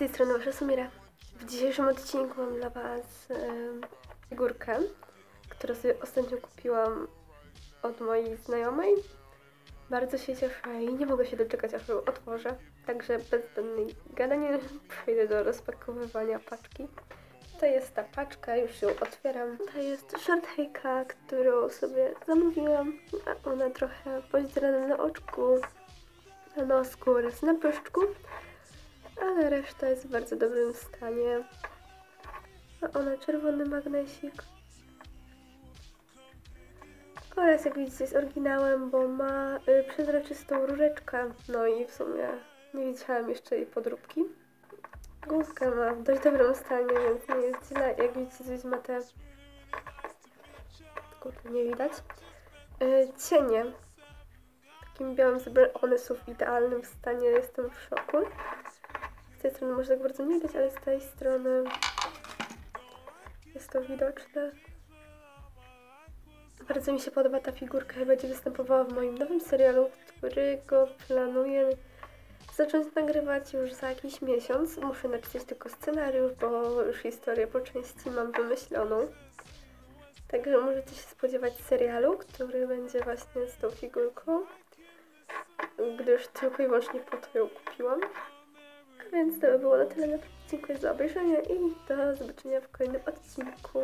tej strony Wasza Sumira. W dzisiejszym odcinku mam dla Was em, figurkę, którą sobie ostatnio kupiłam od mojej znajomej. Bardzo się cieszę i nie mogę się doczekać, aż ją otworzę. Także bez zbędnej gadania przejdę do rozpakowywania paczki. To jest ta paczka, już ją otwieram. To jest shorthejka, którą sobie zamówiłam. A Ona trochę pozdrana na oczku, na nosku oraz na proszczku ale reszta jest w bardzo dobrym stanie. Ma ona czerwony magnesik. Oraz jak widzicie jest oryginałem, bo ma y, przezroczystą różeczkę. No i w sumie nie widziałam jeszcze jej podróbki. Główkę ma w dość dobrym stanie, więc nie jest źle. Jak widzicie, gdzieś ma te... Kurde, nie widać. Y, cienie. Takim białym zebrem. One są w idealnym stanie, jestem w szoku. Strony może tak bardzo nie widać, ale z tej strony jest to widoczne. Bardzo mi się podoba ta figurka i będzie występowała w moim nowym serialu, którego planuję zacząć nagrywać już za jakiś miesiąc. Muszę napisać tylko scenariusz, bo już historię po części mam wymyśloną. Także możecie się spodziewać serialu, który będzie właśnie z tą figurką, gdyż tylko i wyłącznie po to ją kupiłam. Więc to by było na tyle. Dziękuję za obejrzenie i do zobaczenia w kolejnym odcinku.